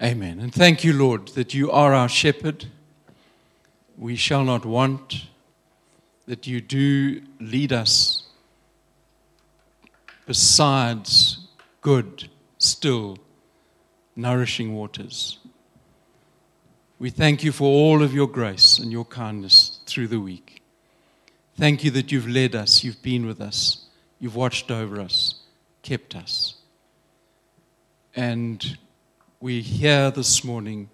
Amen. And thank you, Lord, that you are our shepherd. We shall not want, that you do lead us besides good, still, nourishing waters. We thank you for all of your grace and your kindness through the week. Thank you that you've led us, you've been with us, you've watched over us, kept us. And we're here this morning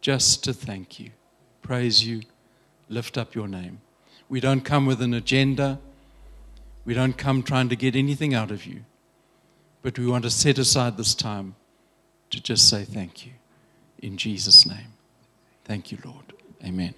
just to thank you, praise you, lift up your name. We don't come with an agenda. We don't come trying to get anything out of you. But we want to set aside this time to just say thank you. In Jesus' name. Thank you, Lord. Amen.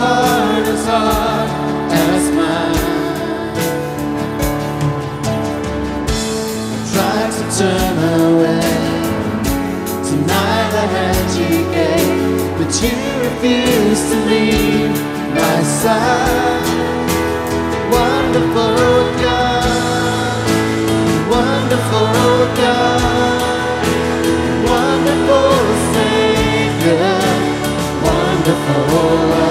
As hard as mine. I tried to turn away, deny the hand you but you refused to leave my side. Wonderful God, wonderful God, wonderful Savior, wonderful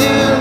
you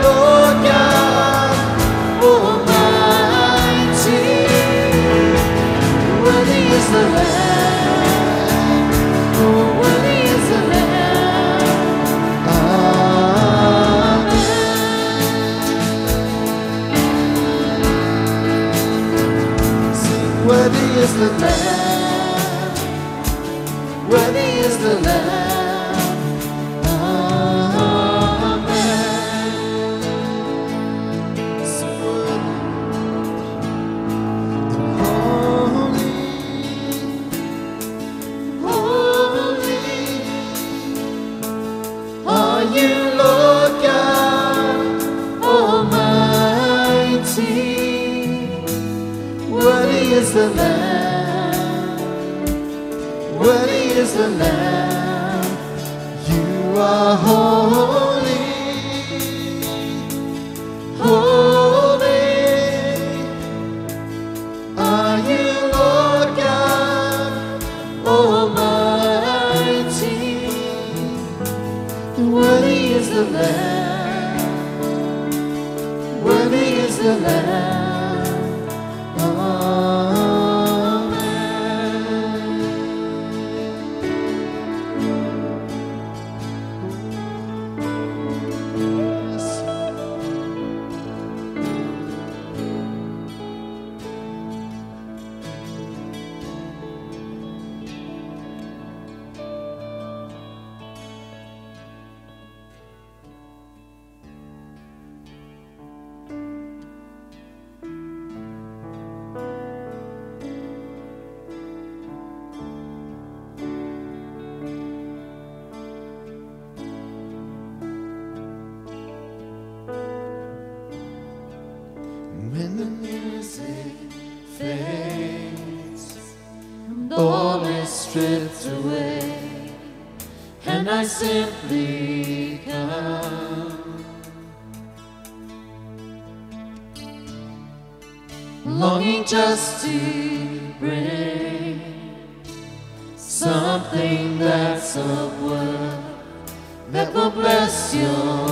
fades and all is stripped away. And I simply come. Longing just to bring something that's of worth that will bless your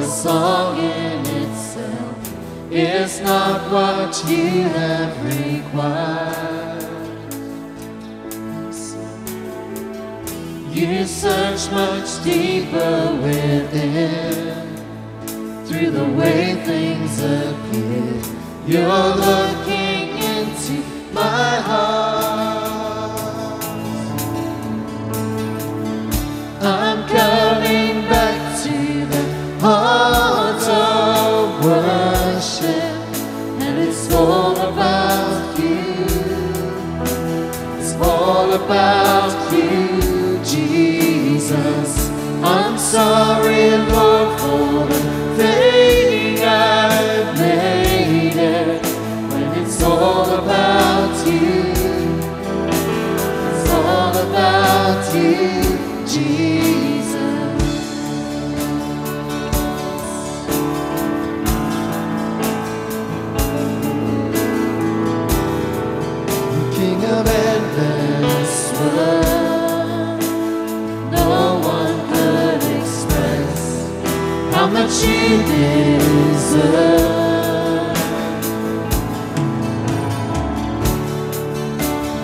The song in itself is not what you have required. You search much deeper within through the way things appear. You're looking into my heart.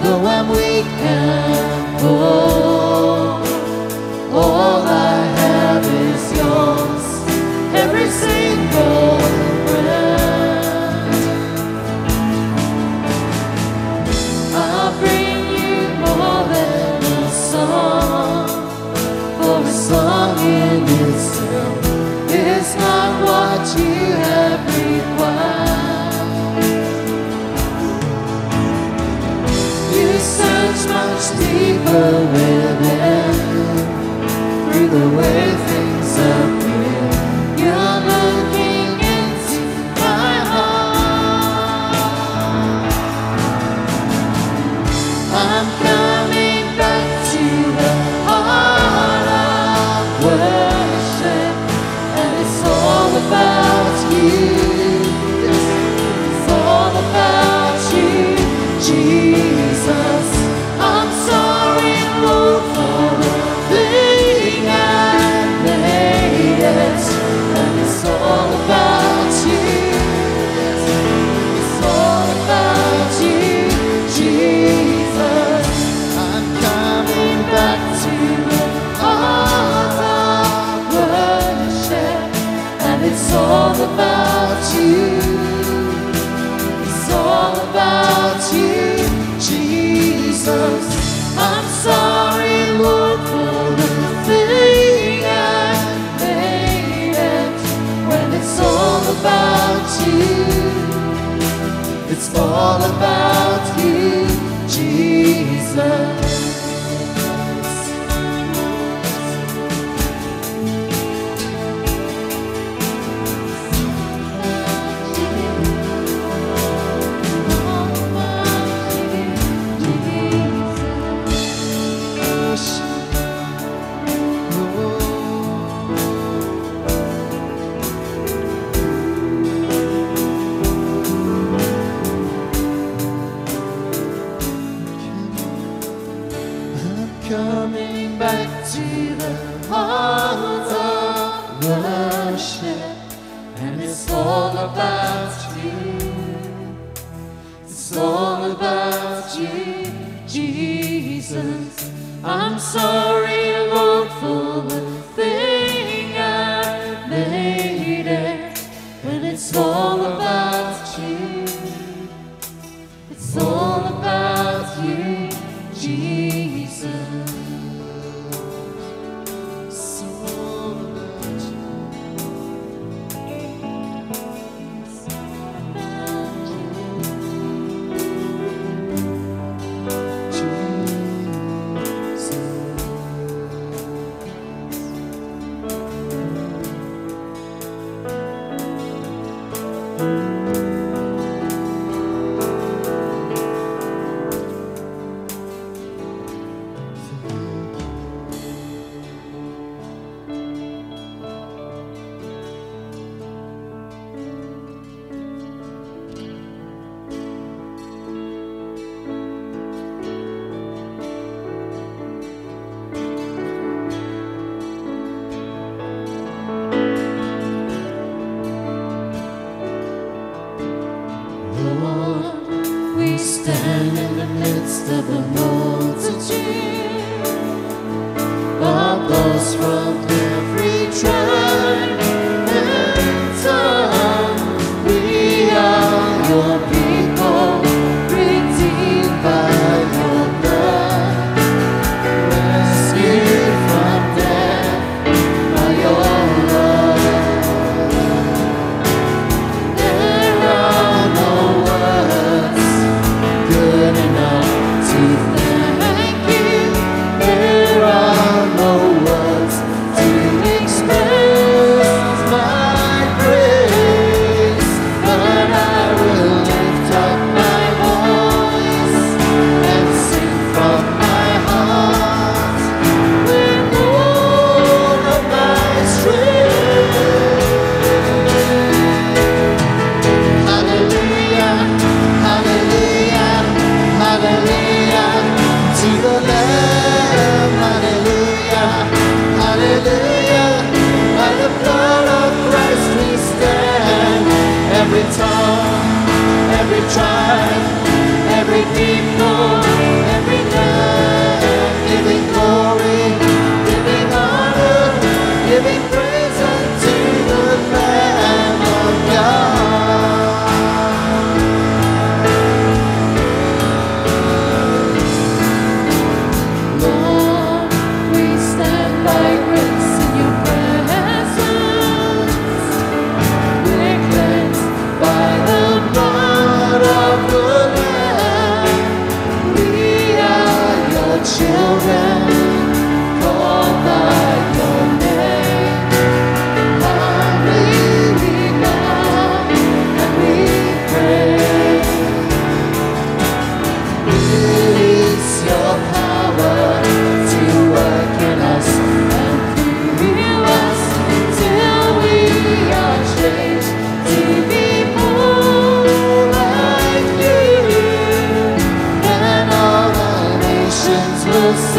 though I'm weak and poor. Oh, away.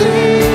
see.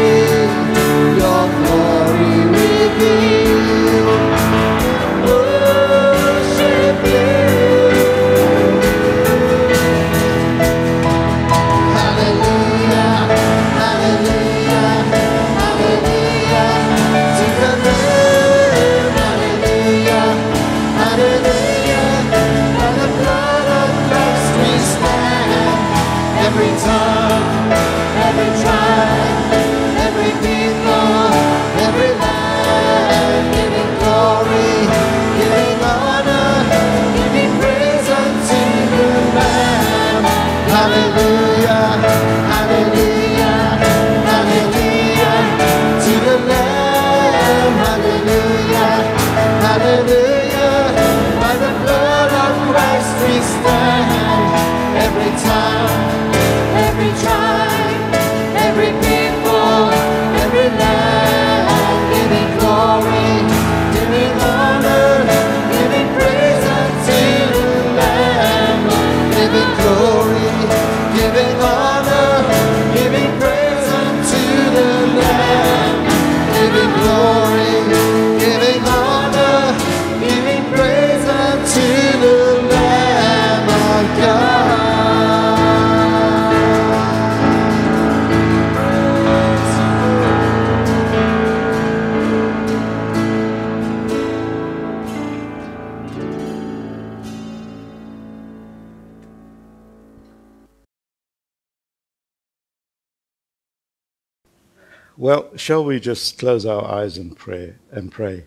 Shall we just close our eyes and pray and pray?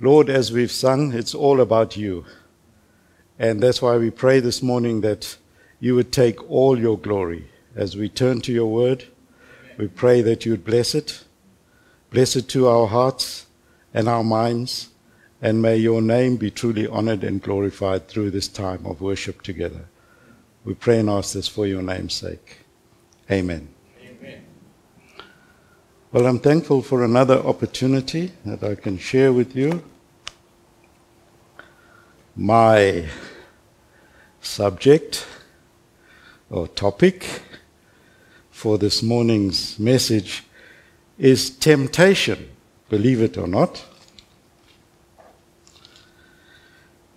Lord, as we've sung, it's all about you. And that's why we pray this morning that you would take all your glory. As we turn to your word, we pray that you would bless it, bless it to our hearts and our minds, and may your name be truly honored and glorified through this time of worship together. We pray and ask this for your name's sake. Amen. Well, I'm thankful for another opportunity that I can share with you. My subject or topic for this morning's message is temptation, believe it or not.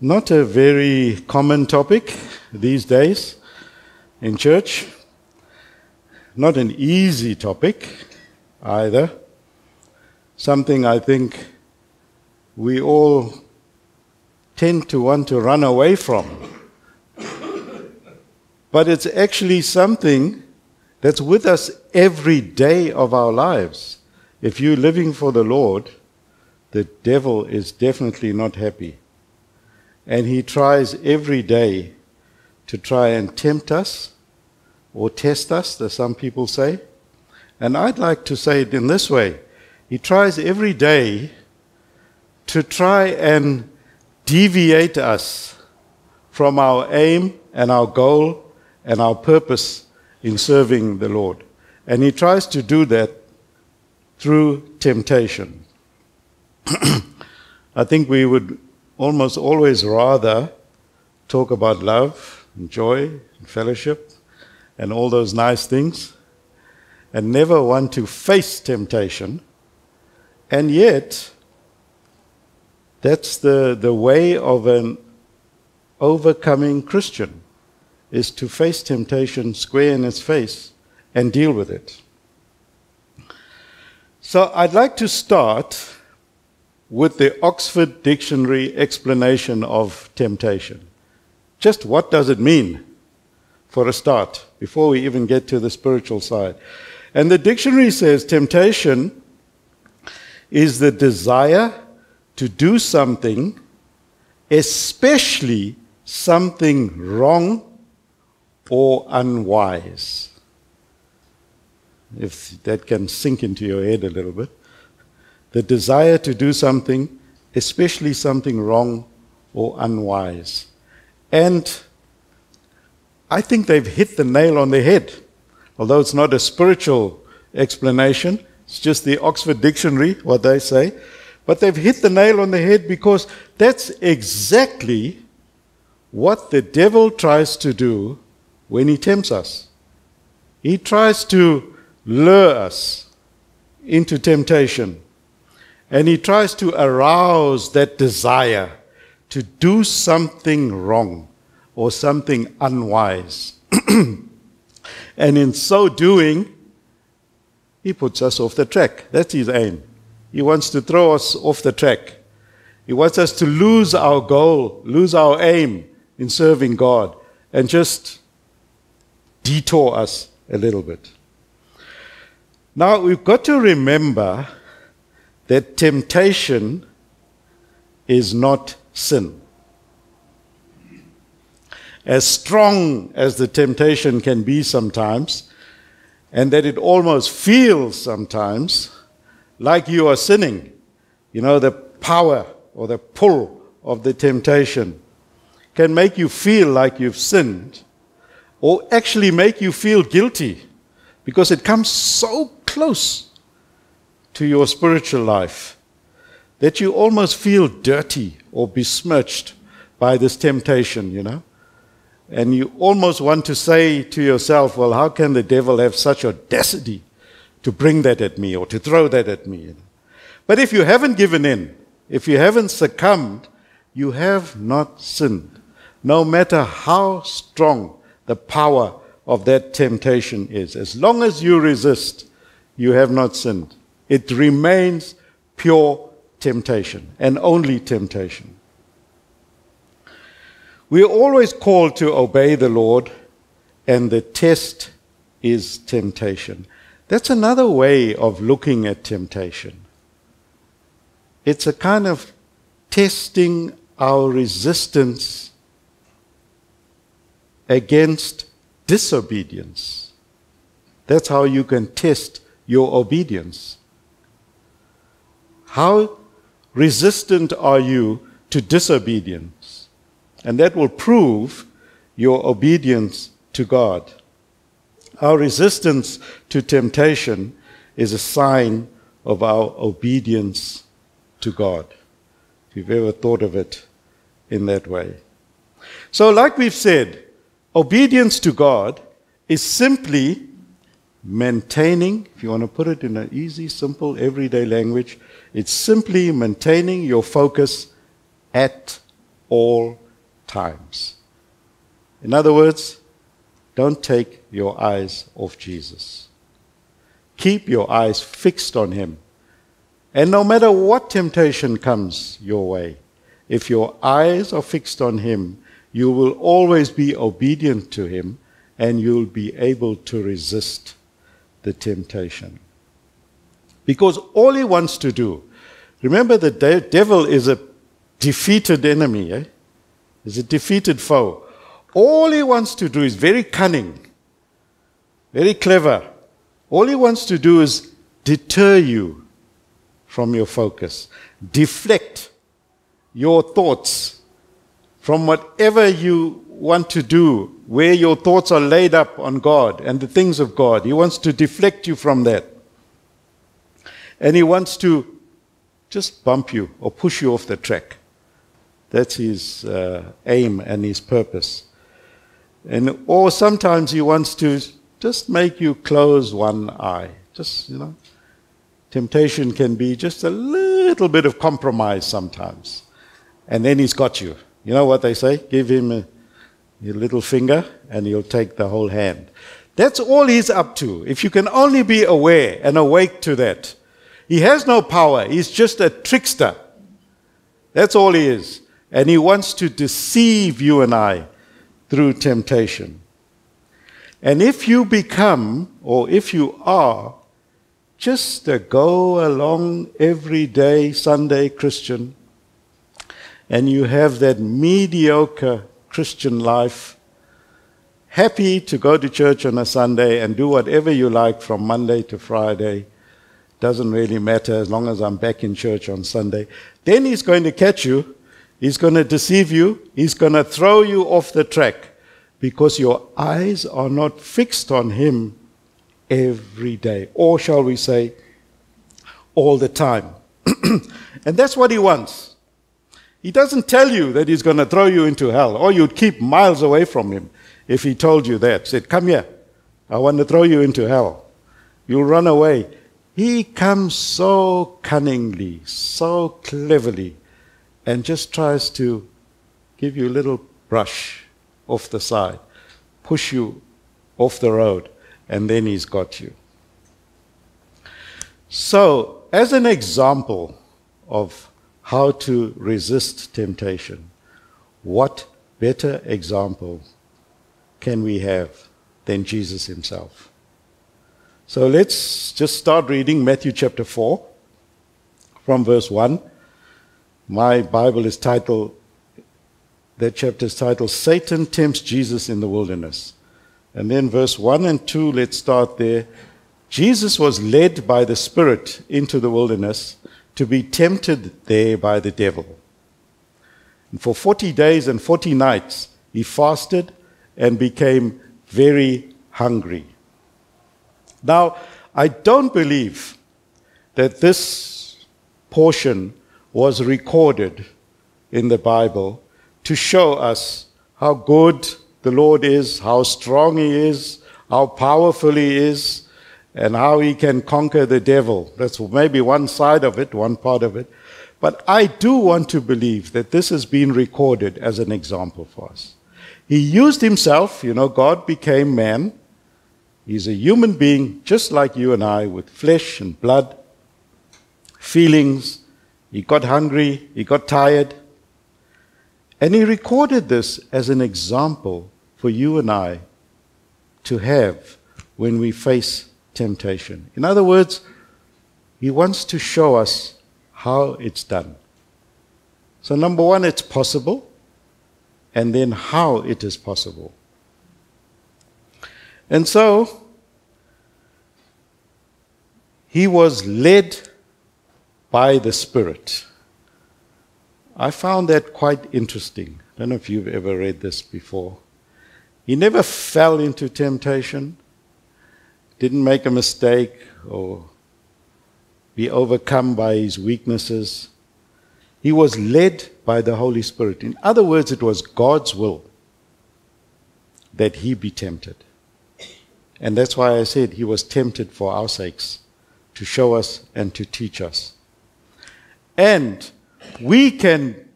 Not a very common topic these days in church, not an easy topic either. Something I think we all tend to want to run away from. But it's actually something that's with us every day of our lives. If you're living for the Lord, the devil is definitely not happy. And he tries every day to try and tempt us or test us, as some people say. And I'd like to say it in this way He tries every day to try and deviate us from our aim and our goal and our purpose in serving the Lord. And He tries to do that through temptation. I think we would almost always rather talk about love and joy and fellowship and all those nice things and never want to face temptation. And yet, that's the, the way of an overcoming Christian, is to face temptation square in its face and deal with it. So I'd like to start with the Oxford Dictionary explanation of temptation. Just what does it mean for a start, before we even get to the spiritual side? And the dictionary says temptation is the desire to do something, especially something wrong or unwise. If that can sink into your head a little bit. The desire to do something, especially something wrong or unwise. And I think they've hit the nail on the head although it's not a spiritual explanation, it's just the Oxford Dictionary, what they say. But they've hit the nail on the head because that's exactly what the devil tries to do when he tempts us. He tries to lure us into temptation. And he tries to arouse that desire to do something wrong or something unwise. And in so doing, he puts us off the track. That's his aim. He wants to throw us off the track. He wants us to lose our goal, lose our aim in serving God, and just detour us a little bit. Now, we've got to remember that temptation is not sin as strong as the temptation can be sometimes, and that it almost feels sometimes like you are sinning. You know, the power or the pull of the temptation can make you feel like you've sinned or actually make you feel guilty because it comes so close to your spiritual life that you almost feel dirty or besmirched by this temptation, you know. And you almost want to say to yourself, well, how can the devil have such audacity to bring that at me or to throw that at me? But if you haven't given in, if you haven't succumbed, you have not sinned. No matter how strong the power of that temptation is. As long as you resist, you have not sinned. It remains pure temptation and only temptation. We are always called to obey the Lord, and the test is temptation. That's another way of looking at temptation. It's a kind of testing our resistance against disobedience. That's how you can test your obedience. How resistant are you to disobedience? And that will prove your obedience to God. Our resistance to temptation is a sign of our obedience to God. If you've ever thought of it in that way. So, like we've said, obedience to God is simply maintaining, if you want to put it in an easy, simple, everyday language, it's simply maintaining your focus at all times. In other words, don't take your eyes off Jesus. Keep your eyes fixed on Him. And no matter what temptation comes your way, if your eyes are fixed on Him, you will always be obedient to Him and you'll be able to resist the temptation. Because all he wants to do, remember the de- devil is a defeated enemy, eh? Is a defeated foe. All he wants to do is very cunning, very clever. All he wants to do is deter you from your focus, deflect your thoughts from whatever you want to do, where your thoughts are laid up on God and the things of God. He wants to deflect you from that. And he wants to just bump you or push you off the track. That's his uh, aim and his purpose. And or sometimes he wants to just make you close one eye. Just, you know, temptation can be just a little bit of compromise sometimes. And then he's got you. You know what they say? Give him a, your little finger and he'll take the whole hand. That's all he's up to. If you can only be aware and awake to that. He has no power. He's just a trickster. That's all he is. And he wants to deceive you and I through temptation. And if you become, or if you are, just a go along everyday Sunday Christian, and you have that mediocre Christian life, happy to go to church on a Sunday and do whatever you like from Monday to Friday, doesn't really matter as long as I'm back in church on Sunday, then he's going to catch you, he's going to deceive you, he's going to throw you off the track because your eyes are not fixed on him every day, or shall we say, all the time. and that's what he wants. He doesn't tell you that he's going to throw you into hell, or you'd keep miles away from him if he told you that. Said, Come here, I want to throw you into hell. You'll run away. He comes so cunningly, so cleverly, and just tries to give you a little brush off the side, push you off the road, and then he's got you. So, as an example of how to resist temptation. What better example can we have than Jesus himself? So let's just start reading Matthew chapter 4 from verse 1. My Bible is titled, that chapter is titled, Satan Tempts Jesus in the Wilderness. And then verse 1 and 2, let's start there. Jesus was led by the Spirit into the wilderness to be tempted there by the devil. And for 40 days and 40 nights, he fasted and became very hungry. Now, I don't believe that this portion was recorded in the Bible to show us how good the Lord is, how strong He is, how powerful He is, and how He can conquer the devil. That's maybe one side of it, one part of it. But I do want to believe that this has been recorded as an example for us. He used Himself, you know, God became man. He's a human being just like you and I with flesh and blood, feelings. He got hungry, he got tired. And he recorded this as an example for you and I to have when we face temptation. In other words, he wants to show us how it's done. So, number one, it's possible, and then how it is possible. And so, he was led by the Spirit. I found that quite interesting. I don't know if you've ever read this before. He never fell into temptation, didn't make a mistake or be overcome by his weaknesses. He was led by the Holy Spirit. In other words, it was God's will that he be tempted. And that's why I said he was tempted for our sakes, to show us and to teach us. And we can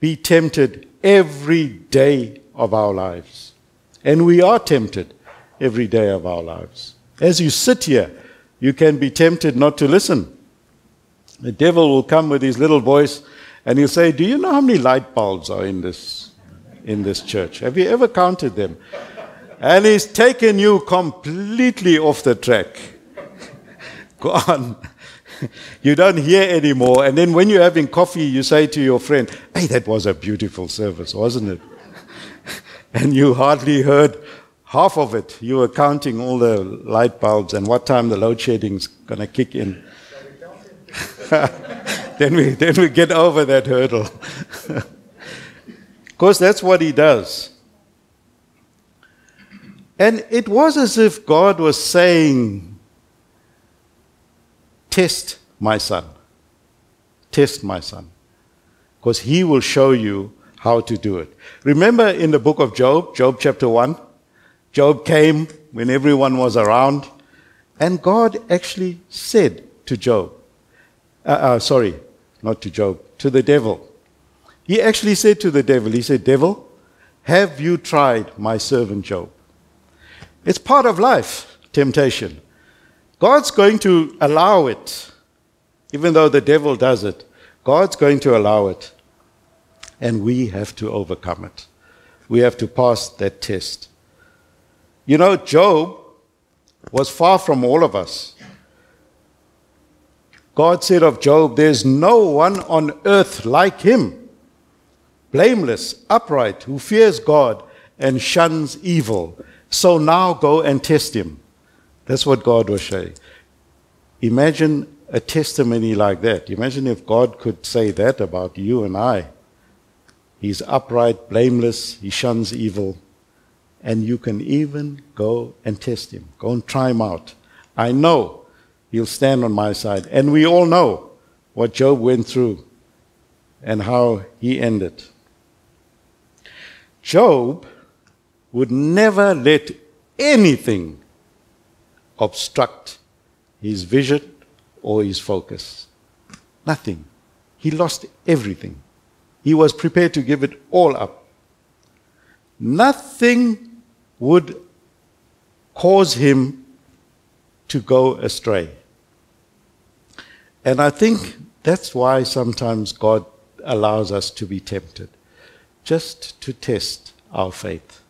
be tempted every day of our lives. And we are tempted every day of our lives. As you sit here, you can be tempted not to listen. The devil will come with his little voice and he'll say, Do you know how many light bulbs are in this, in this church? Have you ever counted them? And he's taken you completely off the track. Go on. you don't hear anymore. And then when you're having coffee, you say to your friend, Hey, that was a beautiful service, wasn't it? and you hardly heard half of it. You were counting all the light bulbs and what time the load shedding's going to kick in. then, we, then we get over that hurdle. of course, that's what he does. And it was as if God was saying, Test my son. Test my son. Because he will show you how to do it. Remember in the book of Job, Job chapter 1? Job came when everyone was around, and God actually said to Job, uh, uh, sorry, not to Job, to the devil. He actually said to the devil, He said, Devil, have you tried my servant Job? It's part of life, temptation. God's going to allow it, even though the devil does it. God's going to allow it. And we have to overcome it. We have to pass that test. You know, Job was far from all of us. God said of Job, There's no one on earth like him, blameless, upright, who fears God and shuns evil. So now go and test him. That's what God was saying. Imagine a testimony like that. Imagine if God could say that about you and I. He's upright, blameless, he shuns evil, and you can even go and test him. Go and try him out. I know he'll stand on my side. And we all know what Job went through and how he ended. Job would never let anything obstruct his vision or his focus. Nothing. He lost everything. He was prepared to give it all up. Nothing would cause him to go astray. And I think that's why sometimes God allows us to be tempted, just to test our faith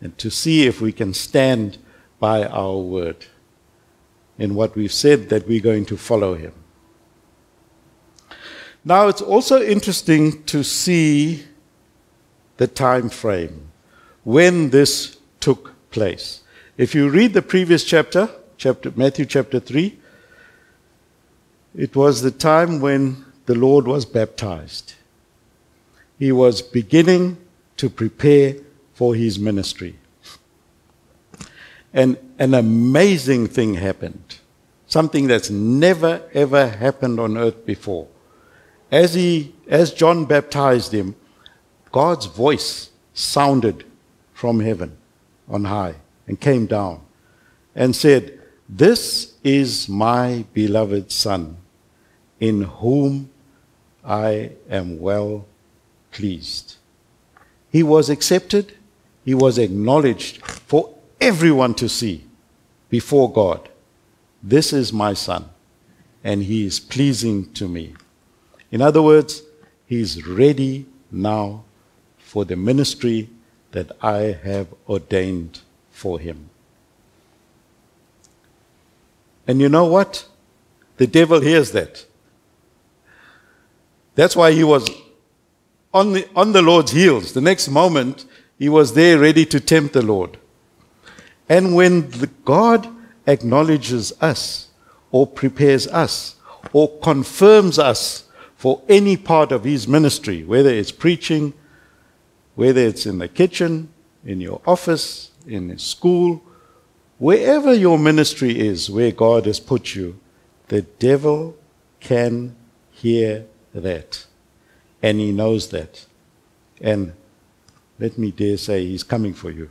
and to see if we can stand by our word in what we've said that we're going to follow him. Now, it's also interesting to see the time frame when this took place. If you read the previous chapter, chapter Matthew chapter 3, It was the time when the Lord was baptized. He was beginning to prepare for his ministry. And an amazing thing happened. Something that's never ever happened on earth before. As he as John baptized him, God's voice sounded from heaven on high and came down and said, This is my beloved Son, in whom I am well pleased. He was accepted, he was acknowledged for everyone to see before God. This is my Son, and he is pleasing to me. In other words, he is ready now for the ministry that I have ordained for him. And you know what? The devil hears that. That's why he was on the, on the Lord's heels. The next moment, he was there ready to tempt the Lord. And when the God acknowledges us, or prepares us, or confirms us for any part of his ministry, whether it's preaching, whether it's in the kitchen, in your office, in the school, wherever your ministry is, where God has put you, the devil can hear that. And he knows that. And let me dare say, he's coming for you.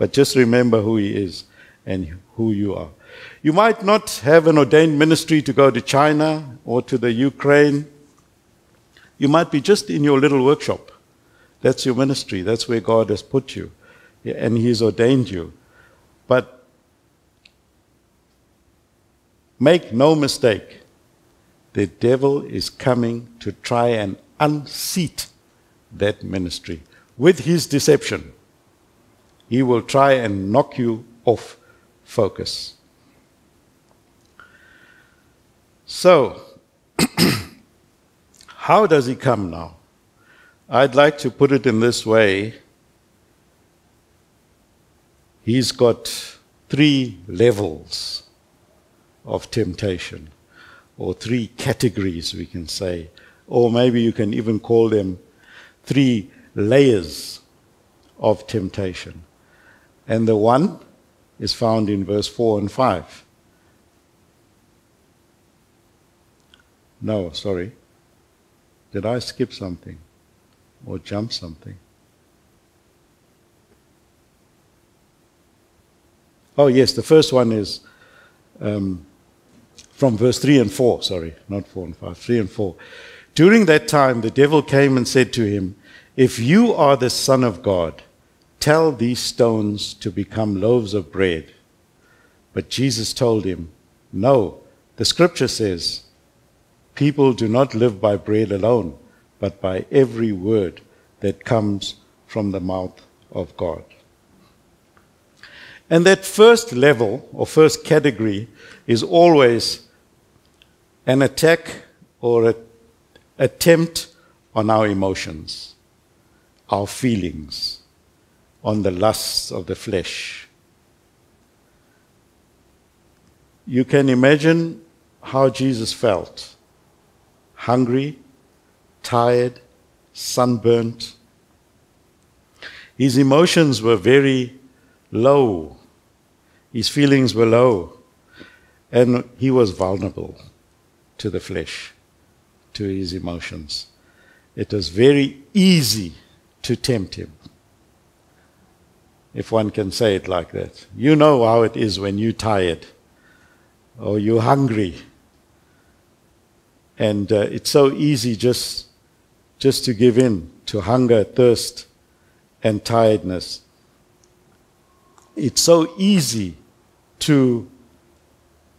But just remember who he is and who you are. You might not have an ordained ministry to go to China or to the Ukraine. You might be just in your little workshop. That's your ministry. That's where God has put you. And He's ordained you. But make no mistake, the devil is coming to try and unseat that ministry with his deception. He will try and knock you off focus. So, how does he come now? I'd like to put it in this way. He's got three levels of temptation, or three categories, we can say, or maybe you can even call them three layers of temptation. And the one is found in verse 4 and 5. No, sorry. Did I skip something or jump something? Oh, yes, the first one is um, from verse 3 and 4. Sorry, not 4 and 5, 3 and 4. During that time, the devil came and said to him, If you are the Son of God, tell these stones to become loaves of bread. But Jesus told him, No, the scripture says, People do not live by bread alone, but by every word that comes from the mouth of God. And that first level or first category is always an attack or an attempt on our emotions, our feelings, on the lusts of the flesh. You can imagine how Jesus felt hungry, tired, sunburnt. His emotions were very low. His feelings were low. And he was vulnerable to the flesh, to his emotions. It was very easy to tempt him, if one can say it like that. You know how it is when you're tired or you're hungry and uh, it's so easy just, just to give in to hunger, thirst, and tiredness. It's so easy to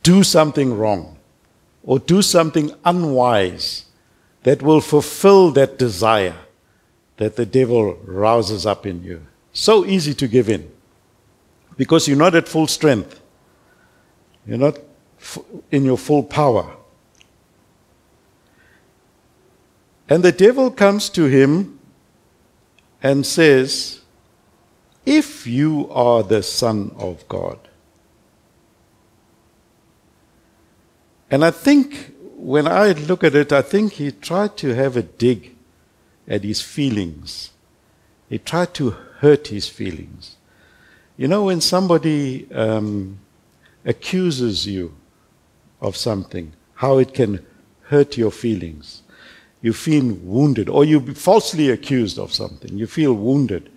do something wrong or do something unwise that will fulfill that desire that the devil rouses up in you. So easy to give in because you're not at full strength. You're not in your full power. And the devil comes to him and says, If you are the Son of God. And I think when I look at it, I think he tried to have a dig at his feelings. He tried to hurt his feelings. You know, when somebody um, accuses you of something, how it can hurt your feelings. You feel wounded, or you be falsely accused of something. You feel wounded.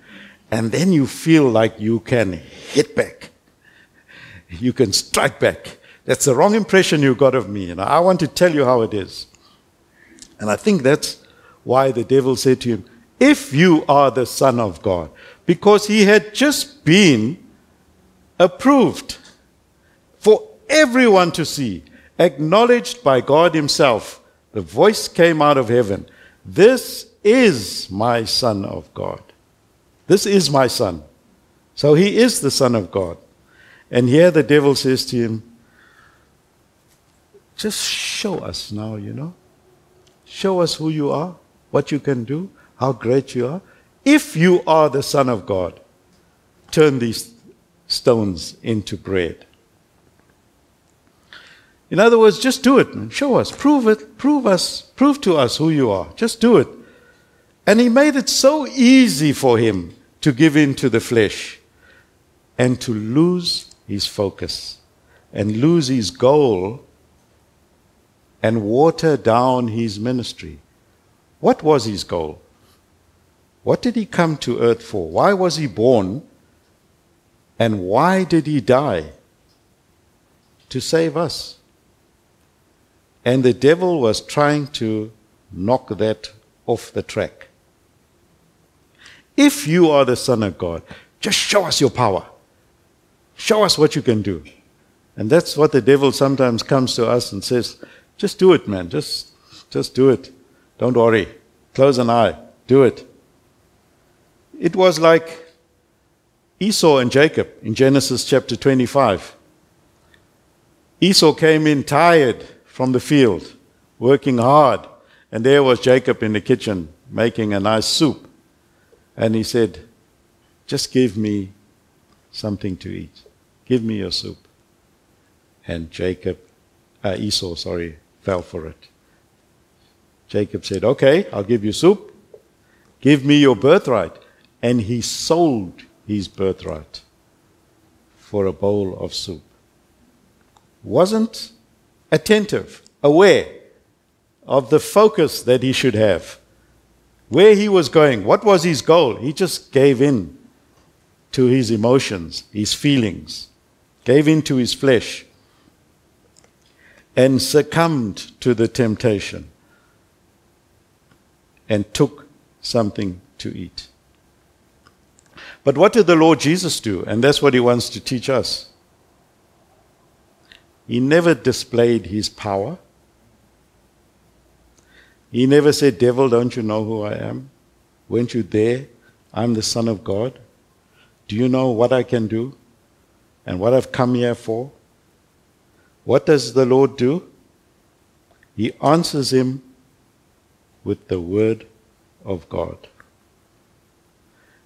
And then you feel like you can hit back. You can strike back. That's the wrong impression you got of me. And I want to tell you how it is. And I think that's why the devil said to him, If you are the Son of God, because he had just been approved for everyone to see, acknowledged by God Himself. The voice came out of heaven This is my Son of God. This is my Son. So He is the Son of God. And here the devil says to him, Just show us now, you know. Show us who you are, what you can do, how great you are. If you are the Son of God, turn these stones into bread. In other words, just do it, man. Show us, prove it, prove us, prove to us who you are. Just do it. And he made it so easy for him to give in to the flesh and to lose his focus and lose his goal and water down his ministry. What was his goal? What did he come to earth for? Why was he born? And why did he die? To save us. And the devil was trying to knock that off the track. If you are the Son of God, just show us your power. Show us what you can do. And that's what the devil sometimes comes to us and says, just do it, man. Just, just do it. Don't worry. Close an eye. Do it. It was like Esau and Jacob in Genesis chapter 25. Esau came in tired from the field, working hard, and there was Jacob in the kitchen making a nice soup. And he said, Just give me something to eat. Give me your soup. And Jacob, uh, Esau, sorry, fell for it. Jacob said, Okay, I'll give you soup. Give me your birthright. And he sold his birthright for a bowl of soup. Wasn't attentive, aware of the focus that he should have, where he was going, what was his goal. He just gave in to his emotions, his feelings, gave in to his flesh, and succumbed to the temptation and took something to eat. But what did the Lord Jesus do? And that's what he wants to teach us. He never displayed his power. He never said, Devil, don't you know who I am? Weren't you there? I'm the Son of God. Do you know what I can do and what I've come here for? What does the Lord do? He answers him with the Word of God.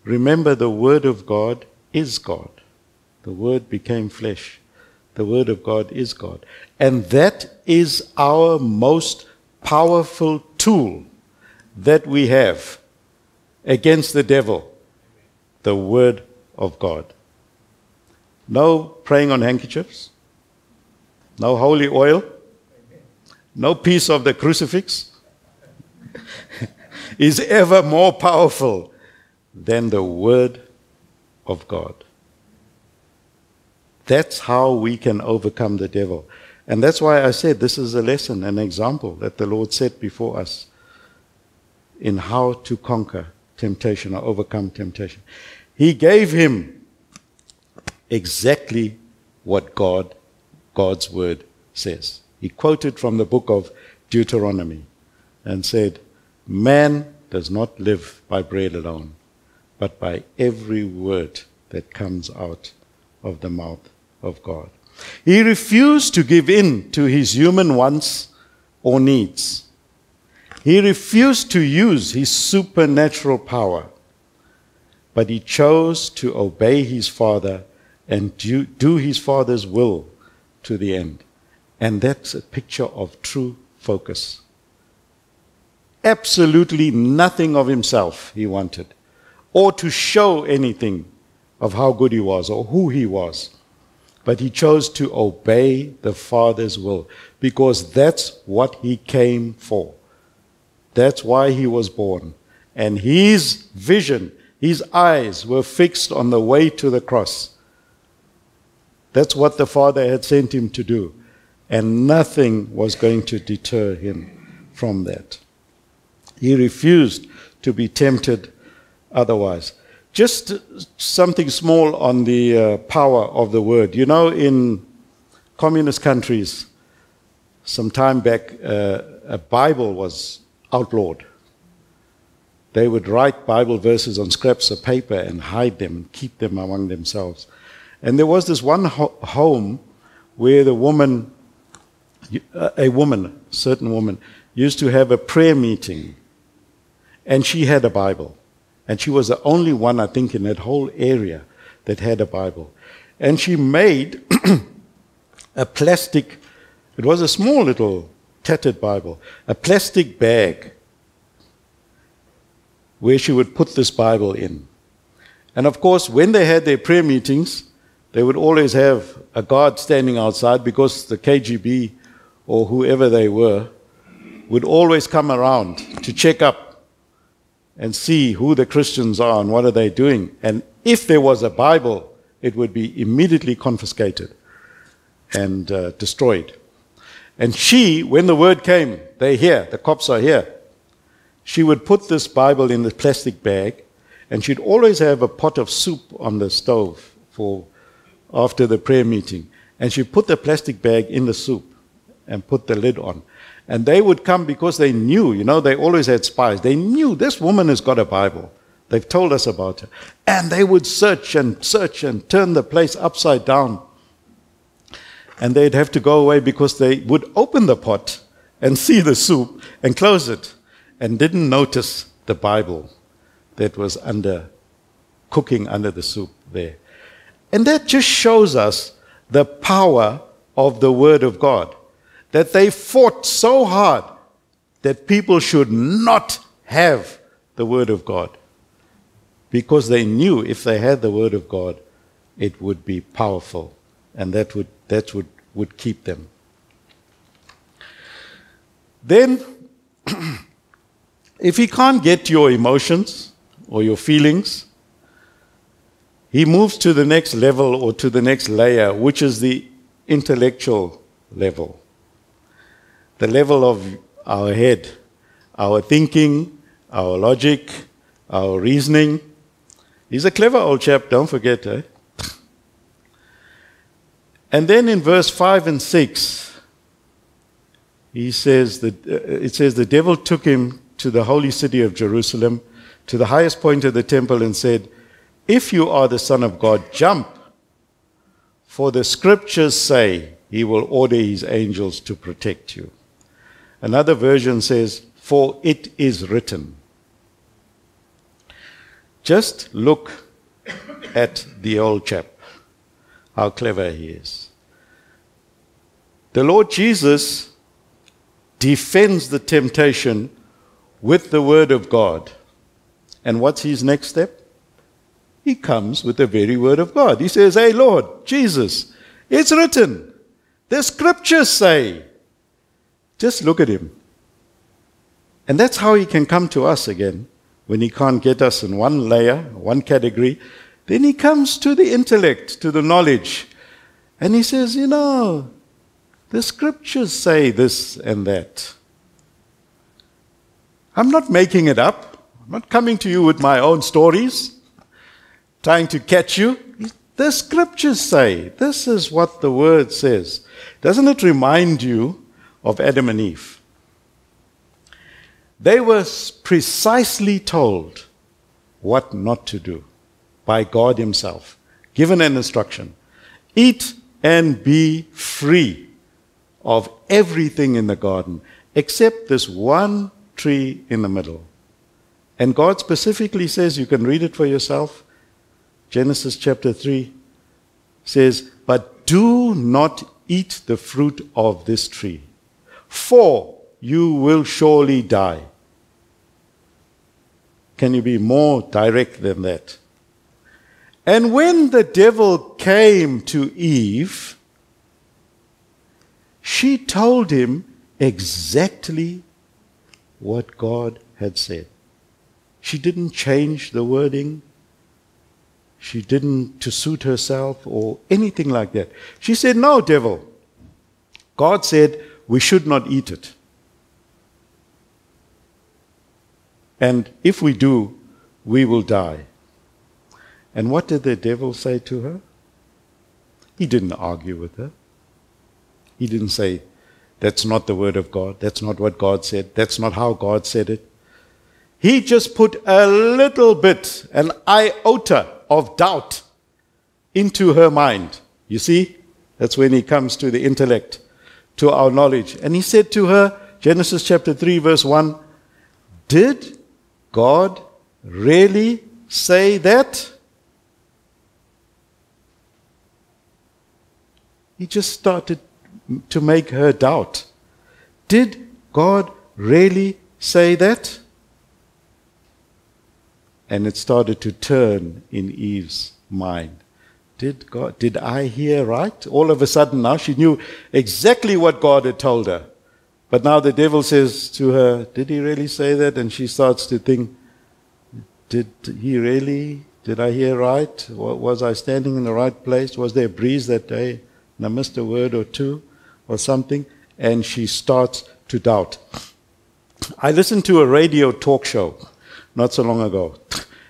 Remember, the Word of God is God. The Word became flesh. The Word of God is God. And that is our most powerful tool that we have against the devil the Word of God. No praying on handkerchiefs, no holy oil, no piece of the crucifix is ever more powerful than the Word of God. That's how we can overcome the devil. And that's why I said this is a lesson, an example that the Lord set before us in how to conquer temptation or overcome temptation. He gave him exactly what God, God's word says. He quoted from the book of Deuteronomy and said, Man does not live by bread alone, but by every word that comes out of the mouth of God. He refused to give in to his human wants or needs. He refused to use his supernatural power, but he chose to obey his Father and do, do his Father's will to the end. And that's a picture of true focus. Absolutely nothing of himself he wanted, or to show anything of how good he was or who he was. But he chose to obey the Father's will because that's what he came for. That's why he was born. And his vision, his eyes were fixed on the way to the cross. That's what the Father had sent him to do. And nothing was going to deter him from that. He refused to be tempted otherwise. Just something small on the uh, power of the word. You know, in communist countries, some time back, uh, a Bible was outlawed. They would write Bible verses on scraps of paper and hide them and keep them among themselves. And there was this one ho- home where the woman, a woman, certain woman, used to have a prayer meeting. And she had a Bible. And she was the only one, I think, in that whole area that had a Bible. And she made a plastic, it was a small little tattered Bible, a plastic bag where she would put this Bible in. And of course, when they had their prayer meetings, they would always have a guard standing outside because the KGB or whoever they were would always come around to check up and see who the Christians are and what are they doing. And if there was a Bible, it would be immediately confiscated and uh, destroyed. And she, when the word came, they're here, the cops are here, she would put this Bible in the plastic bag, and she'd always have a pot of soup on the stove for after the prayer meeting. And she'd put the plastic bag in the soup and put the lid on. And they would come because they knew, you know, they always had spies. They knew this woman has got a Bible. They've told us about her. And they would search and search and turn the place upside down. And they'd have to go away because they would open the pot and see the soup and close it and didn't notice the Bible that was under cooking under the soup there. And that just shows us the power of the Word of God that they fought so hard that people should not have the Word of God. Because they knew if they had the Word of God, it would be powerful, and that would, that would, would keep them. Then, if he can't get your emotions or your feelings, he moves to the next level or to the next layer, which is the intellectual level the level of our head, our thinking, our logic, our reasoning. He's a clever old chap, don't forget, eh? And then in verse 5 and 6, he says that, uh, it says, The devil took him to the holy city of Jerusalem, to the highest point of the temple, and said, If you are the Son of God, jump. For the scriptures say, He will order His angels to protect you. Another version says, For it is written. Just look at the old chap, how clever he is. The Lord Jesus defends the temptation with the Word of God. And what's his next step? He comes with the very Word of God. He says, Hey, Lord, Jesus, it's written. The scriptures say. Just look at him. And that's how he can come to us again. When he can't get us in one layer, one category, then he comes to the intellect, to the knowledge. And he says, You know, the scriptures say this and that. I'm not making it up. I'm not coming to you with my own stories, trying to catch you. The scriptures say, this is what the word says. Doesn't it remind you of Adam and Eve. They were precisely told what not to do by God Himself, given an instruction eat and be free of everything in the garden except this one tree in the middle. And God specifically says, you can read it for yourself. Genesis chapter 3 says, But do not eat the fruit of this tree, for you will surely die. Can you be more direct than that? And when the devil came to Eve, she told him exactly what God had said. She didn't change the wording. She didn't to suit herself or anything like that. She said, No, devil. God said we should not eat it. And if we do, we will die. And what did the devil say to her? He didn't argue with her. He didn't say, That's not the word of God. That's not what God said. That's not how God said it. He just put a little bit, an iota of doubt into her mind. You see? That's when he comes to the intellect, to our knowledge. And he said to her, Genesis chapter 3, verse 1, Did God really say that? He just started to make her doubt. Did God really say that? And it started to turn in Eve's mind. Did God did I hear right? All of a sudden now she knew exactly what God had told her. But now the devil says to her, Did he really say that? And she starts to think, Did he really? Did I hear right? Was I standing in the right place? Was there a breeze that day? And I missed a word or two or something? And she starts to doubt. I listened to a radio talk show not so long ago.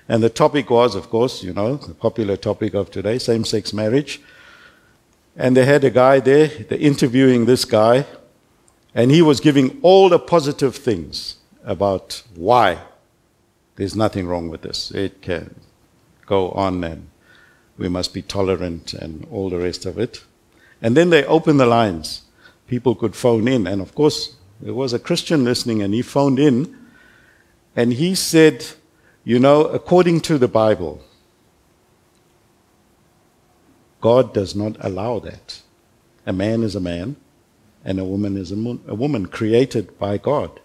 And the topic was, of course, you know, the popular topic of today same sex marriage. And they had a guy there, they're interviewing this guy, and he was giving all the positive things about why there's nothing wrong with this. It can go on, and we must be tolerant, and all the rest of it. And then they opened the lines. People could phone in, and of course, there was a Christian listening, and he phoned in and he said, You know, according to the Bible, God does not allow that. A man is a man, and a woman is a, mo- a woman created by God.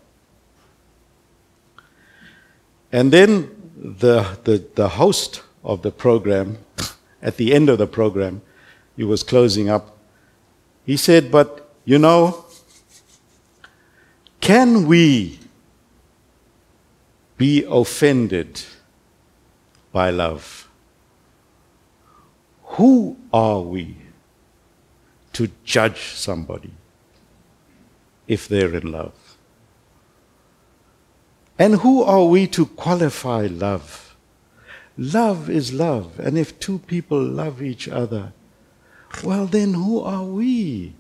And then the, the, the host of the program, at the end of the program, he was closing up. He said, But you know, can we be offended by love. Who are we to judge somebody if they're in love? And who are we to qualify love? Love is love. And if two people love each other, well, then who are we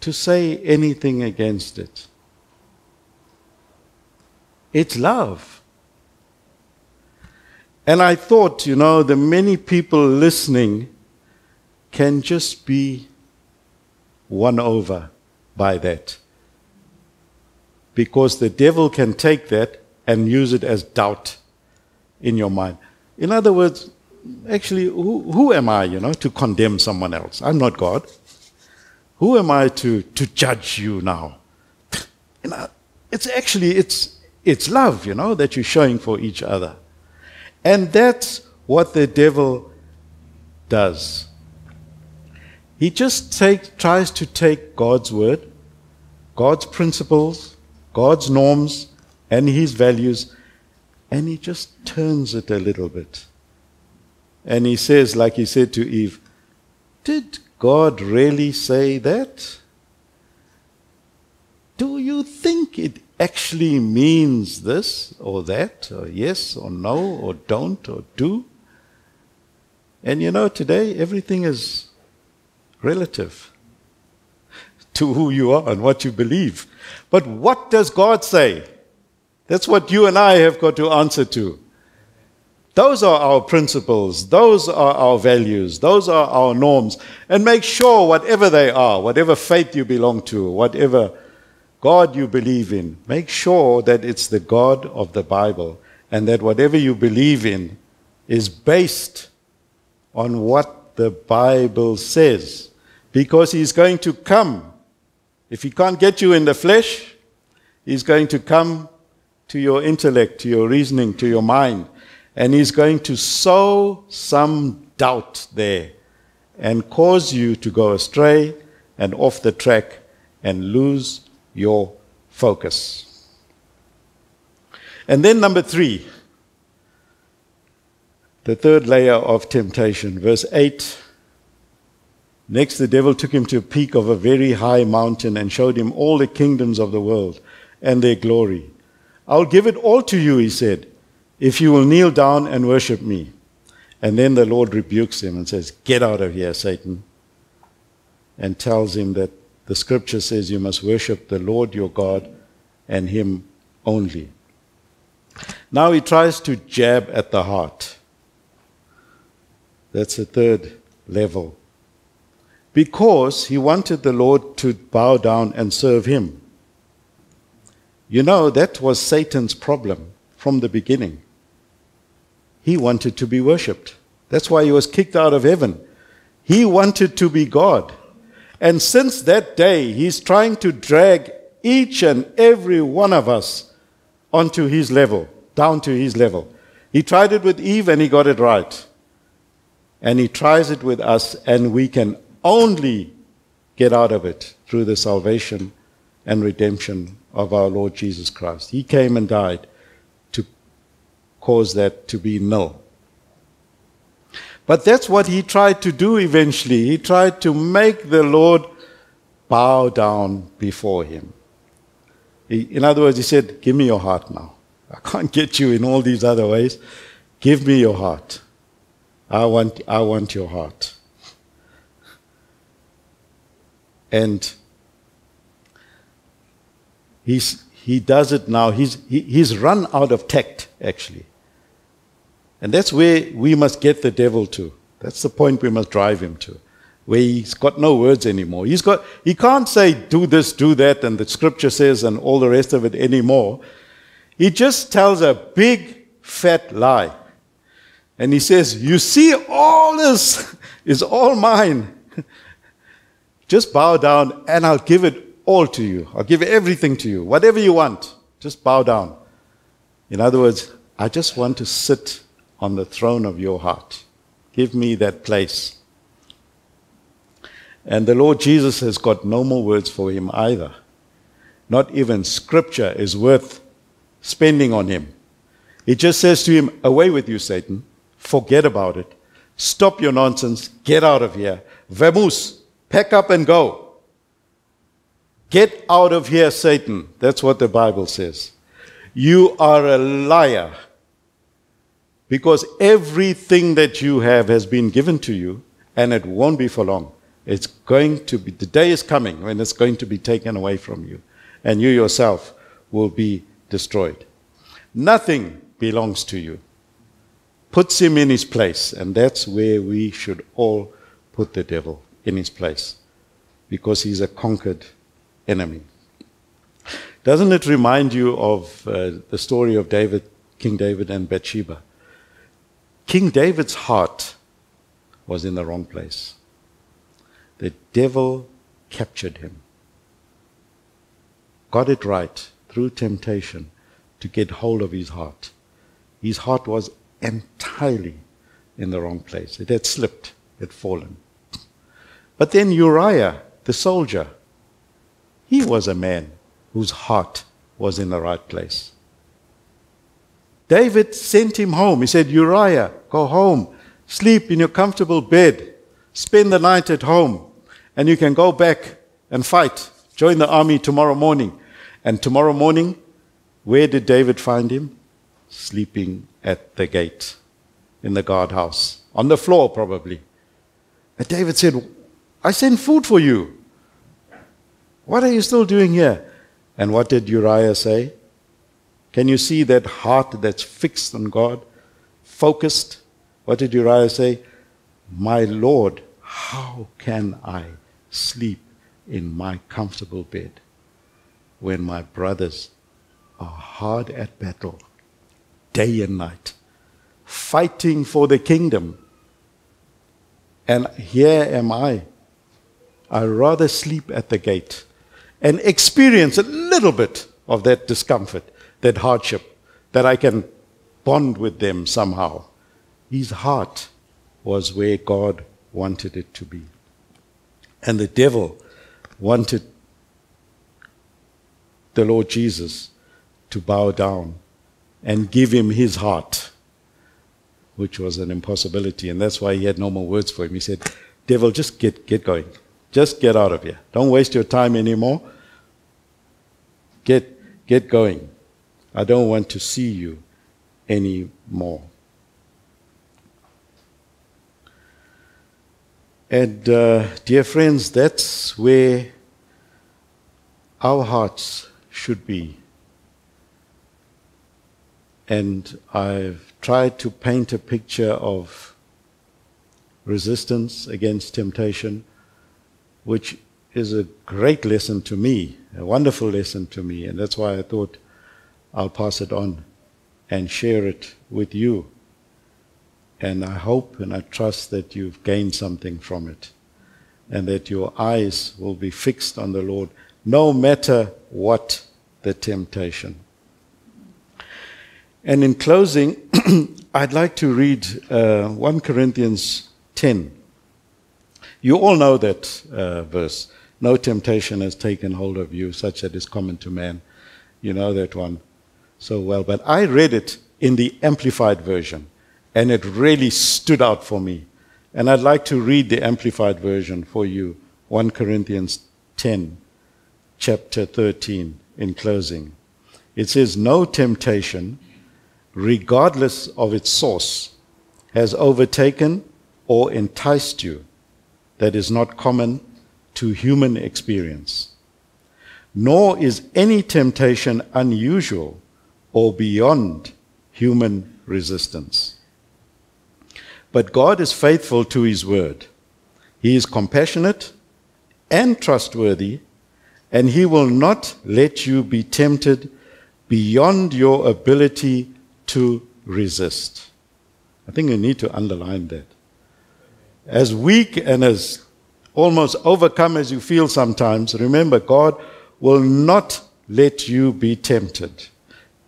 to say anything against it? It's love. And I thought, you know, the many people listening can just be won over by that. Because the devil can take that and use it as doubt in your mind. In other words, actually, who, who am I, you know, to condemn someone else? I'm not God. Who am I to, to judge you now? You know, it's actually, it's, it's love, you know, that you're showing for each other. And that's what the devil does. He just take, tries to take God's word, God's principles, God's norms, and his values, and he just turns it a little bit. And he says, like he said to Eve, Did God really say that? Do you think it actually means this or that, or yes or no, or don't or do. And you know, today everything is relative to who you are and what you believe. But what does God say? That's what you and I have got to answer to. Those are our principles, those are our values, those are our norms. And make sure, whatever they are, whatever faith you belong to, whatever God you believe in, make sure that it's the God of the Bible and that whatever you believe in is based on what the Bible says. Because he's going to come. If he can't get you in the flesh, he's going to come to your intellect, to your reasoning, to your mind. And he's going to sow some doubt there and cause you to go astray and off the track and lose your focus. And then, number three, the third layer of temptation, verse 8. Next, the devil took him to a peak of a very high mountain and showed him all the kingdoms of the world and their glory. I'll give it all to you, he said, if you will kneel down and worship me. And then the Lord rebukes him and says, Get out of here, Satan, and tells him that the scripture says you must worship the Lord your God and him only. Now he tries to jab at the heart. That's the third level. Because he wanted the Lord to bow down and serve him. You know, that was Satan's problem from the beginning. He wanted to be worshipped. That's why he was kicked out of heaven. He wanted to be God. And since that day, he's trying to drag each and every one of us onto his level, down to his level. He tried it with Eve and he got it right. And he tries it with us, and we can only get out of it through the salvation and redemption of our Lord Jesus Christ. He came and died to cause that to be nil. But that's what he tried to do eventually. He tried to make the Lord bow down before him. He, in other words, he said, Give me your heart now. I can't get you in all these other ways. Give me your heart. I want, I want your heart. And he's, he does it now. He's, he, he's run out of tact, actually. And that's where we must get the devil to. That's the point we must drive him to, where he's got no words anymore. He's got, he can't say, do this, do that, and the scripture says, and all the rest of it anymore. He just tells a big, fat lie. And he says, You see, all this is all mine. just bow down, and I'll give it all to you. I'll give everything to you. Whatever you want, just bow down. In other words, I just want to sit on the throne of your heart. Give me that place. And the Lord Jesus has got no more words for him either. Not even scripture is worth spending on him. He just says to him, Away with you, Satan. Forget about it. Stop your nonsense. Get out of here. Vamoos, pack up and go. Get out of here, Satan. That's what the Bible says. You are a liar. Because everything that you have has been given to you, and it won't be for long. It's going to be, the day is coming when it's going to be taken away from you, and you yourself will be destroyed. Nothing belongs to you. Puts him in his place, and that's where we should all put the devil in his place, because he's a conquered enemy. Doesn't it remind you of uh, the story of David, King David and Bathsheba? King David's heart was in the wrong place. The devil captured him, got it right through temptation to get hold of his heart. His heart was entirely in the wrong place. It had slipped, it had fallen. But then Uriah, the soldier, he was a man whose heart was in the right place. David sent him home. He said, Uriah, go home, sleep in your comfortable bed, spend the night at home, and you can go back and fight. Join the army tomorrow morning. And tomorrow morning, where did David find him? Sleeping at the gate in the guardhouse, on the floor probably. And David said, I sent food for you. What are you still doing here? And what did Uriah say? Can you see that heart that's fixed on God, focused? What did Uriah say? My Lord, how can I sleep in my comfortable bed when my brothers are hard at battle, day and night, fighting for the kingdom? And here am I, I'd rather sleep at the gate and experience a little bit of that discomfort, that hardship, that I can bond with them somehow. His heart was where God wanted it to be. And the devil wanted the Lord Jesus to bow down and give him his heart, which was an impossibility. And that's why he had no more words for him. He said, Devil, just get, get going. Just get out of here. Don't waste your time anymore. Get, get going. I don't want to see you anymore. And, uh, dear friends, that's where our hearts should be. And I've tried to paint a picture of resistance against temptation, which is a great lesson to me, a wonderful lesson to me. And that's why I thought I'll pass it on and share it with you. And I hope and I trust that you've gained something from it and that your eyes will be fixed on the Lord no matter what the temptation. And in closing, I'd like to read uh, 1 Corinthians 10. You all know that uh, verse. No temptation has taken hold of you, such that is common to man. You know that one so well. But I read it in the Amplified Version, and it really stood out for me. And I'd like to read the Amplified Version for you 1 Corinthians 10, chapter 13, in closing. It says, No temptation, regardless of its source, has overtaken or enticed you that is not common to human experience. Nor is any temptation unusual or beyond human resistance. But God is faithful to His word. He is compassionate and trustworthy, and He will not let you be tempted beyond your ability to resist. I think you need to underline that. As weak and as almost overcome as you feel sometimes, remember God will not let you be tempted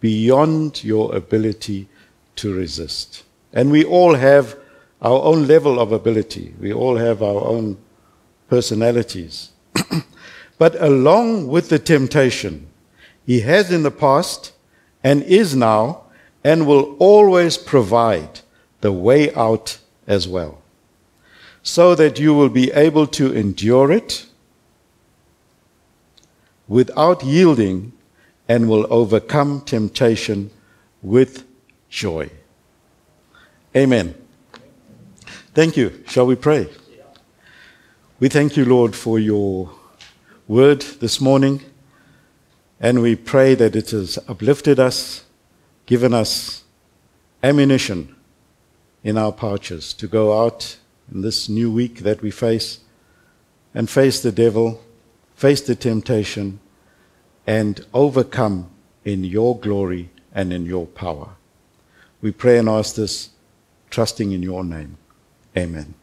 beyond your ability to resist. And we all have our own level of ability, we all have our own personalities. but along with the temptation, He has in the past and is now and will always provide the way out as well, so that you will be able to endure it without yielding and will overcome temptation with joy. Amen. Thank you. Shall we pray? We thank you, Lord, for your word this morning, and we pray that it has uplifted us, given us ammunition in our pouches to go out in this new week that we face and face the devil, face the temptation and overcome in your glory and in your power. We pray and ask this, trusting in your name. Amen.